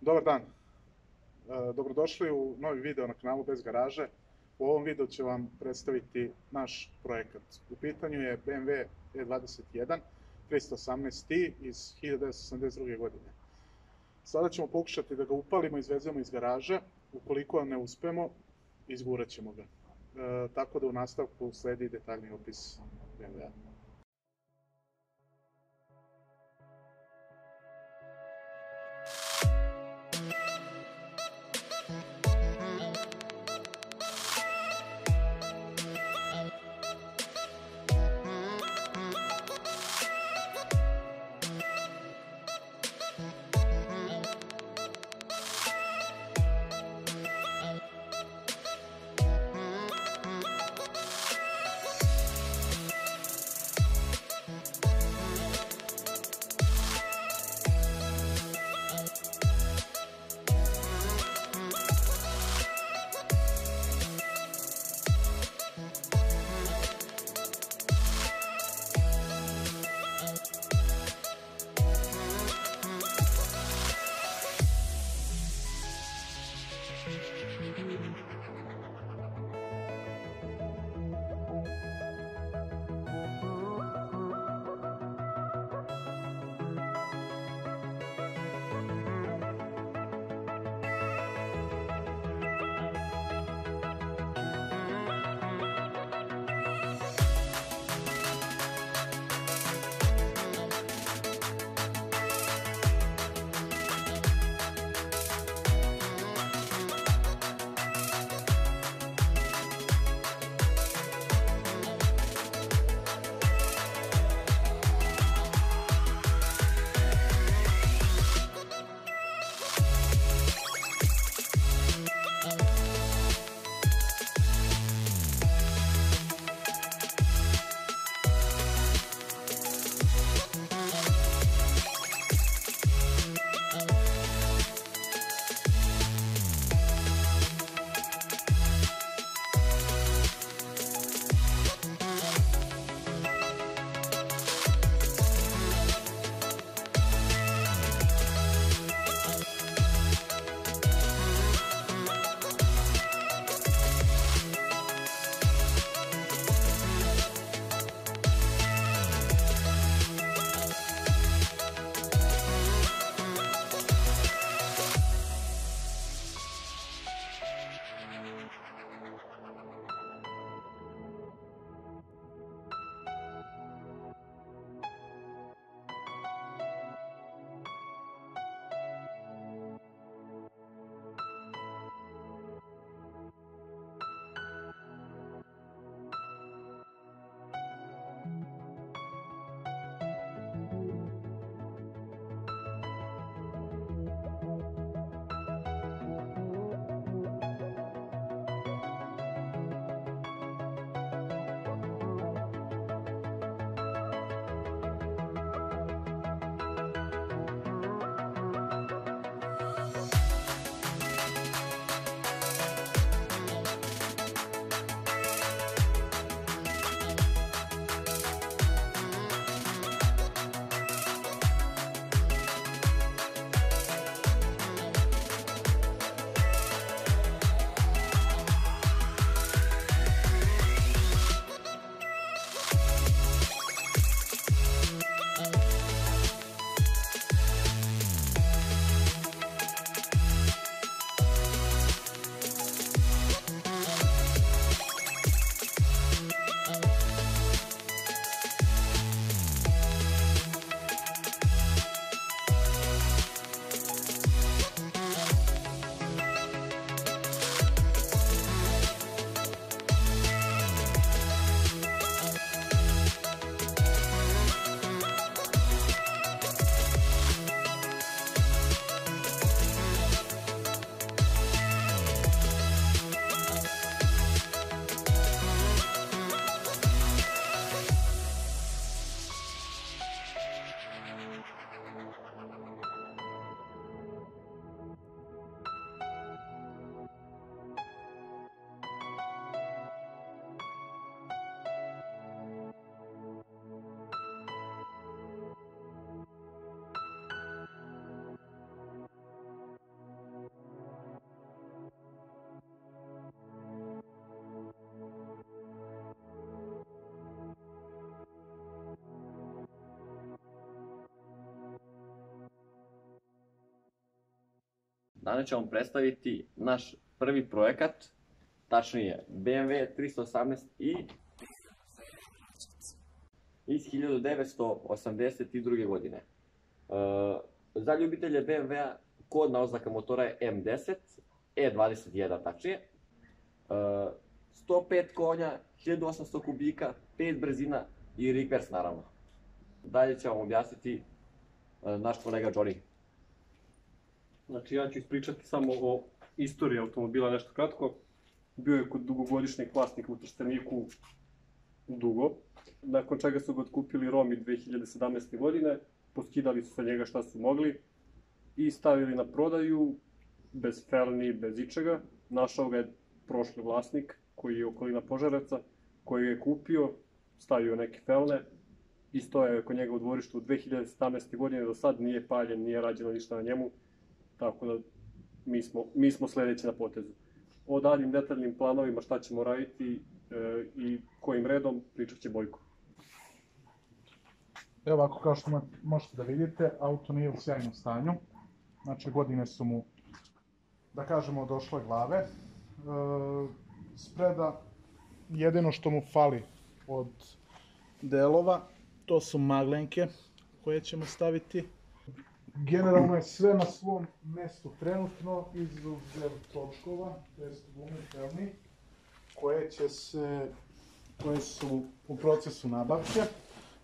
Dobar dan. E, Dobrodošli u novi video na kanalu Bez garaže. U ovom videu ću vam predstaviti naš projekat. U pitanju je BMW E21 318i iz 1982. godine. Sada ćemo pokušati da ga upalimo i izvezemo iz garaže. Ukoliko ne uspemo, izgurat ćemo ga. E, tako da u nastavku sledi detaljni opis BMW-a. Danas ćemo predstaviti naš prvi projekat, tačnije BMW 318i iz 1982. godine. E, za ljubitelje BMW-a kodna oznaka motora je M10, E21 tačnije. E, 105 konja, 1800 kubika, 5 brzina i reverse naravno. Dalje će vam objasniti e, naš kolega Johnny. Znači ja ću ispričati samo o istoriji automobila nešto kratko. Bio je kod dugogodišnjeg vlasnika u Trsteniku dugo, nakon čega su ga otkupili Romi 2017. godine, poskidali su sa njega šta su mogli i stavili na prodaju bez felni, bez ičega. Našao ga je prošli vlasnik koji je okolina Požareca, koji je kupio, stavio neke felne i stoje kod njega u dvorištu u 2017. godine, do sad nije paljen, nije rađeno ništa na njemu, tako da mi smo, mi smo sledeći na potezu. O daljim detaljnim planovima šta ćemo raditi e, i kojim redom pričat će Bojko. Evo ovako, kao što mo- možete da vidite, auto nije u sjajnom stanju. Znači, godine su mu, da kažemo, došle glave. E, spreda, jedino što mu fali od delova, to su maglenke koje ćemo staviti. Generalno je sve na svom mestu trenutno, izuzev točkova, to jest gume koje će se, koje su u procesu nabavke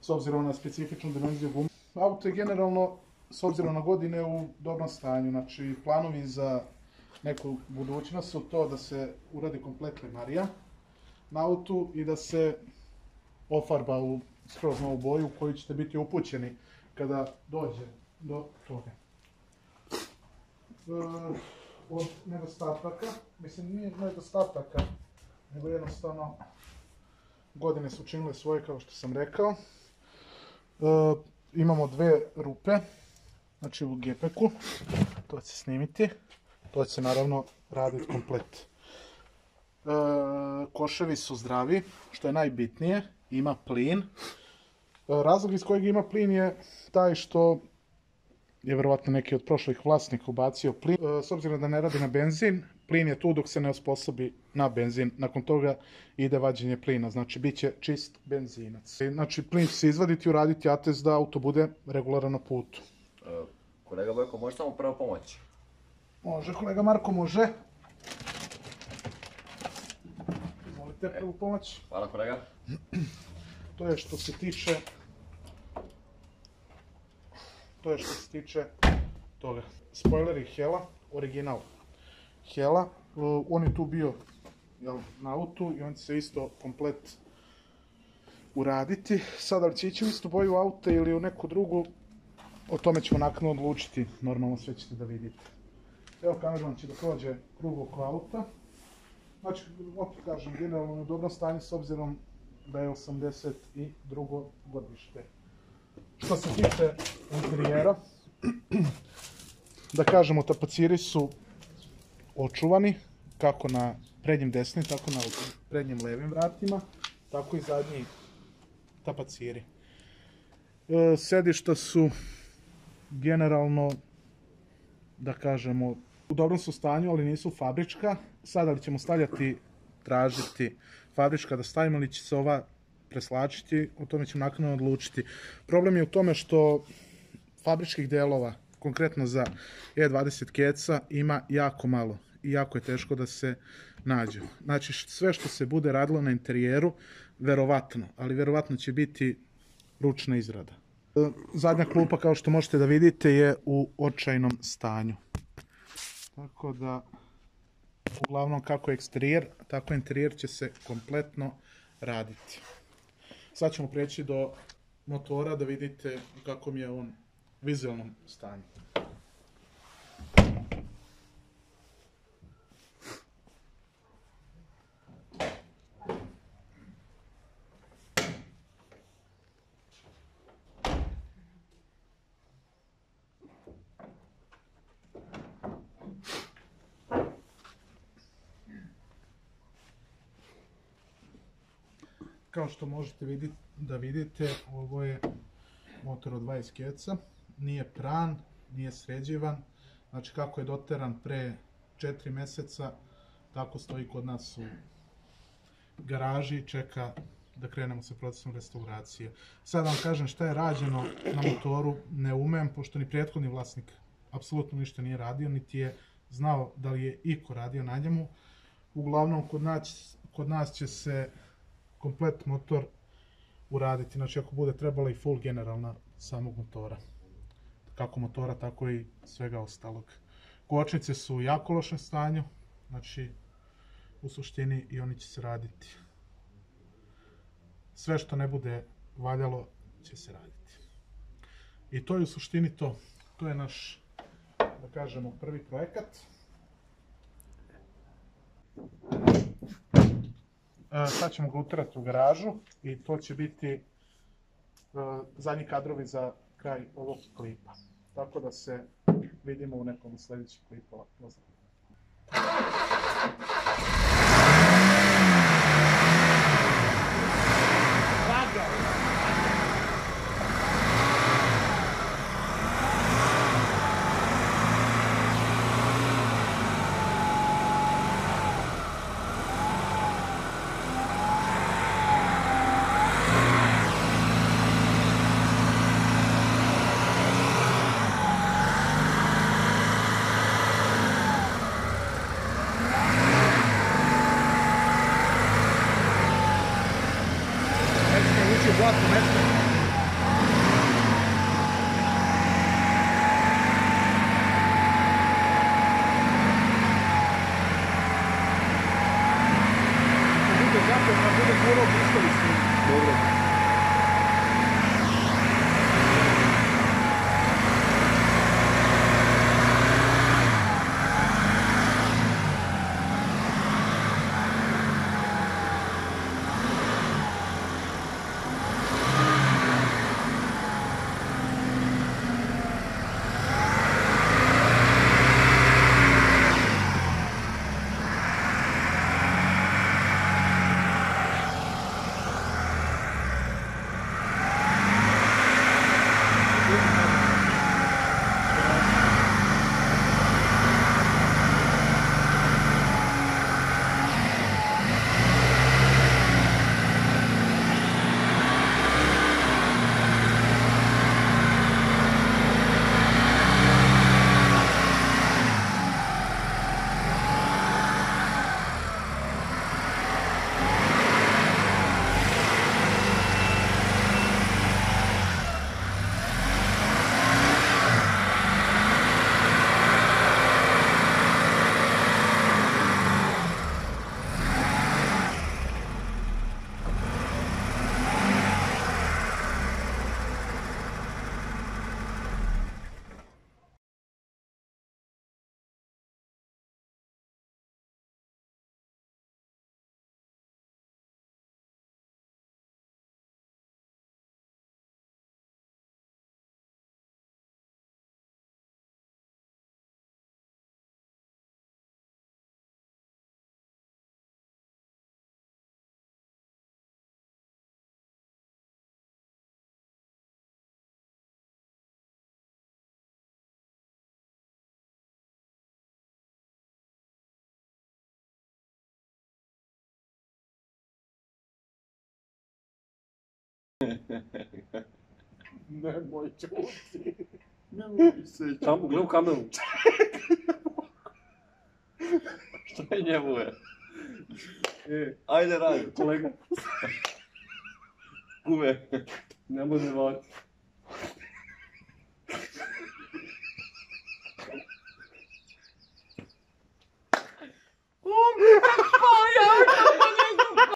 s obzirom na specifičnu dimenziju gume. Auto je generalno, s obzirom na godine, u dobrom stanju. Znači, planovi za neku budućnost su to da se uradi komplet limarija na autu i da se ofarba u skroz novu boju koju ćete biti upućeni kada dođe do toga. E, od nedostataka, mislim nije nedostataka, nego jednostavno godine su činile svoje kao što sam rekao. E, imamo dve rupe, znači u gepeku, to će se snimiti, to će se naravno raditi komplet. E, koševi su zdravi, što je najbitnije, ima plin. Razlog iz kojeg ima plin je taj što je verovatno neki od prošlih vlasnika ubacio plin. E, s obzirom da ne radi na benzin, plin je tu dok se ne osposobi na benzin. Nakon toga ide vađenje plina, znači bit će čist benzinac. E, Znači plin će se izvaditi i uraditi atest da auto bude regularan na putu. E, kolega Bojko, može samo prvo pomoći? Može, kolega Marko, može. Izvolite prvu pomoć. Hvala kolega. To je što se tiče... To je što se tiče toga. Spoileri Hela, original Hela. Uh, on je tu bio jel, na autu i on će se isto komplet uraditi. Sada će ići u istu boju auta ili u neku drugu, o tome ćemo nakon odlučiti. Normalno sve ćete da vidite. Evo kamerman će da prođe krug oko auta. Znači, opet kažem, generalno je u dobrom stanju s obzirom da je 82. godište. Što se tiče interijera, da kažemo, tapaciri su očuvani, kako na prednjim desnim, tako na prednjim levim vratima, tako i zadnji tapaciri. E, sedišta su generalno, da kažemo, u dobrom su stanju, ali nisu fabrička. Sada li ćemo stavljati, tražiti fabrička da stavimo ili će se ova preslačiti, o tome ćemo nakon odlučiti. Problem je u tome što fabričkih delova, konkretno za E20 keca, ima jako malo i jako je teško da se nađe. Znači, sve što se bude radilo na interijeru, verovatno, ali verovatno će biti ručna izrada. Zadnja klupa, kao što možete da vidite, je u očajnom stanju. Tako da, uglavnom kako je eksterijer, tako interijer će se kompletno raditi. Sad ćemo preći do motora da vidite u kakvom je on vizualnom stanju. Kao što možete vidjeti, da vidite, ovo je motor od 20 keca. Nije pran, nije sređivan, Znači kako je doteran pre 4 meseca, tako stoji kod nas u garaži čeka da krenemo sa procesom restauracije. Sad da vam kažem šta je rađeno na motoru, ne umem, pošto ni prethodni vlasnik apsolutno ništa nije radio, niti je znao da li je iko radio na njemu. Uglavnom, kod nas, kod nas će se komplet motor uraditi, znači ako bude trebala i full generalna samog motora. Kako motora, tako i svega ostalog. Kočnice su u jako lošem stanju, znači u suštini i oni će se raditi. Sve što ne bude valjalo će se raditi. I to je u suštini to. To je naš, da kažemo, prvi projekat. E, sad ćemo ga utrati u garažu i to će biti e, zadnji kadrovi za kraj ovog klipa. Tako da se vidimo u nekom od sledećih klipova. Pozdrav. gosto, né? não moj čuti. é moj se čuti. Tamo, gledaj u kameru. Šta je njemu je? E, colega radi, Não é Ne može vati. Oh my god,